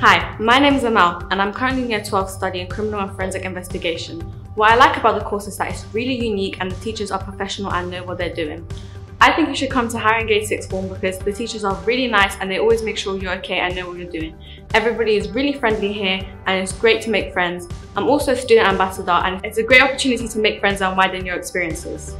Hi, my name is Amal and I'm currently in year 12 studying criminal and forensic investigation. What I like about the course is that it's really unique and the teachers are professional and know what they're doing. I think you should come to Haringey Sixth Form because the teachers are really nice and they always make sure you're okay and know what you're doing. Everybody is really friendly here and it's great to make friends. I'm also a student ambassador and it's a great opportunity to make friends and widen your experiences.